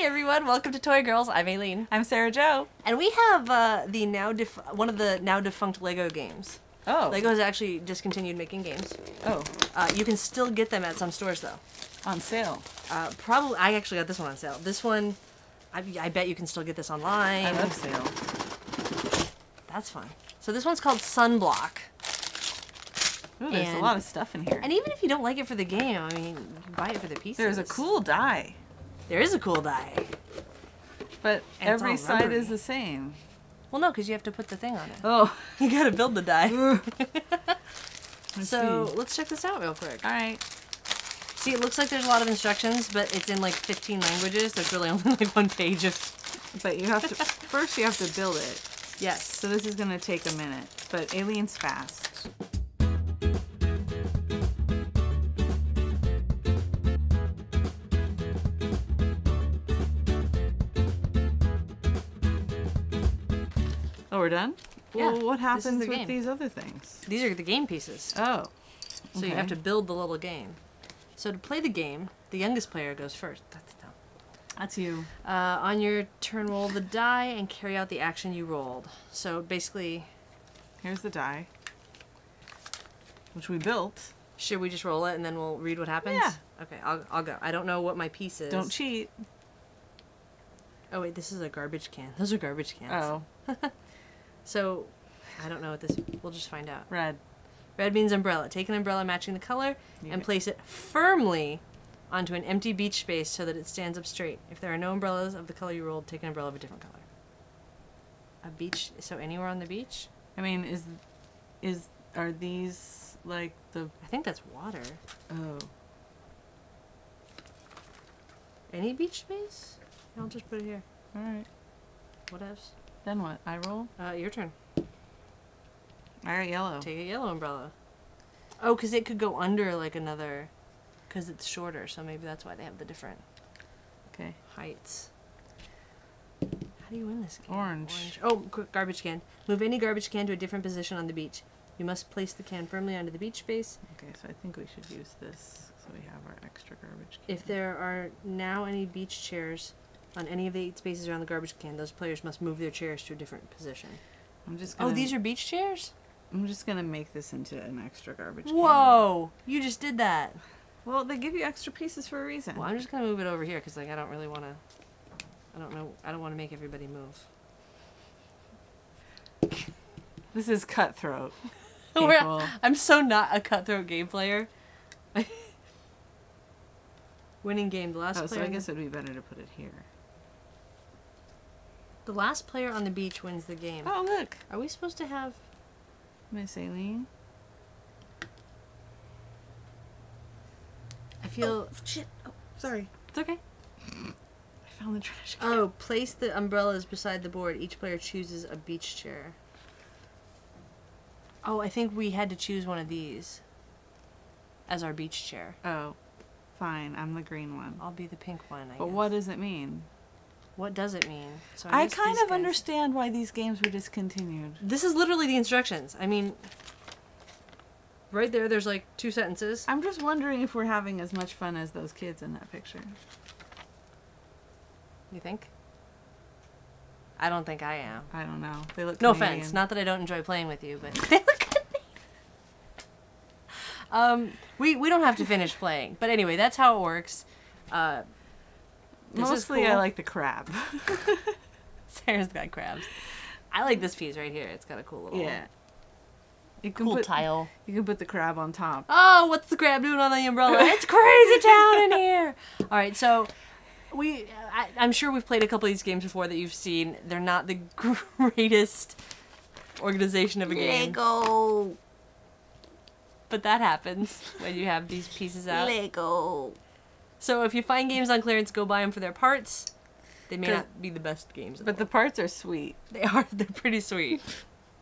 everyone, welcome to Toy Girls. I'm Ayleen, I'm Sarah Jo. and we have uh, the now def- one of the now defunct Lego games. Oh. Lego has actually discontinued making games. Oh. Uh, you can still get them at some stores though. On sale. Uh, probably, I actually got this one on sale. This one, I, I bet you can still get this online. I love sale. That's fun. So this one's called Sunblock. Ooh, there's And- a lot of stuff in here. And even if you don't like it for the game, I mean, you can buy it for the pieces. There's a cool die, There is a cool die. but And every side is the same. Well, no, because you have to put the thing on it. Oh. You gotta build the die. Let's so see. let's check this out real quick. All right. See, it looks like there's a lot of instructions, but it's in like 15 languages. There's really only like one page of. But you have to first you have to build it. Yes. So this is gonna take a minute. But Ayleen's fast. Oh, we're done? Yeah, Well, what happens the with game. these other things? These are the game pieces. Oh. So you have to build the little game. So to play the game, the youngest player goes first. That's dumb. That's you. Uh, on your turn, roll the die and carry out the action you rolled. So basically, Here's the die, which we built. should we just roll it and then we'll read what happens? Yeah. Okay, I'll, I'll go. I don't know what my piece is. Don't cheat. Oh wait, this is a garbage can. Those are garbage cans. Oh, So, I don't know what this. We'll just find out. red. Red means umbrella. Take an umbrella matching the color and place it firmly onto an empty beach space so that it stands up straight. If there are no umbrellas of the color you rolled, take an umbrella of a different color. A beach. So anywhere on the beach. I mean, is is are these like the I think that's water. oh Any beach space? I'll just put it here. all right? What else? Then what? I roll. Uh, your turn. I got yellow. Take a yellow umbrella. Oh, because it could go under like another. Because it's shorter, so maybe that's why they have the different Okay. heights. How do you win this game? Orange. Oh, quick garbage can. Move any garbage can to a different position on the beach. You must place the can firmly onto the beach space. Okay, so I think we should use this so we have our extra garbage. Can. If there are now any beach chairs on any of the eight spaces around the garbage can, those players must move their chairs to a different position. I'm just oh, gonna, Oh, these are beach chairs? I'm just gonna make this into an extra garbage. can. Whoa! You just did that. Well, they give you extra pieces for a reason. Well, I'm just gonna move it over here because like I don't really want to. I don't know. I don't want to make everybody move. This is cutthroat. I'm so not a cutthroat game player. Winning game. The last Oh, so. I guess it'd be better to put it here. The last player on the beach wins the game. Oh, look, Are we supposed to have? Miss Ayleen. I feel oh, shit. Oh, sorry. it's okay. I found the trash can. Oh, place the umbrellas beside the board. Each player chooses a beach chair. Oh, I think we had to choose one of these as our beach chair. Oh, fine. I'm the green one. I'll be the pink one. I But guess. what does it mean? What does it mean? So I guess kind of guys- understand why these games were discontinued. This is literally the instructions. I mean, right there, there's like two sentences. I'm just wondering if we're having as much fun as those kids in that picture. You think? I don't think I am. I don't know. They look No Canadian. offense. Not that I don't enjoy playing with you, but they look. Um, we we don't have to finish playing, but anyway, that's how it works. Uh, this is Mostly, I like the crab. Sarah's got crabs. I like this piece right here. It's got a cool little yeah. You can cool put, tile. You can put the crab on top. Oh, what's the crab doing on the umbrella? It's crazy town in here. All right, so we I, I'm sure we've played a couple of these games before that you've seen. They're not the greatest organization of a game, Lego. but that happens when you have these pieces out. Lego. So if you find games on clearance, go buy them for their parts. They may not be the best games, But the the parts are sweet. they are. They're pretty sweet.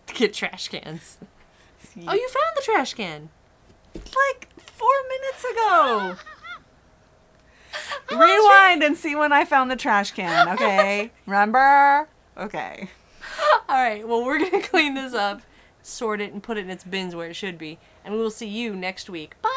to get trash cans. Oh, you found the trash can. like four minutes ago. Rewind and see when I found the trash can, okay? Remember? Okay. All right. Well, we're gonna clean this up, sort it, and put it in its bins where it should be, and we will see you next week. Bye.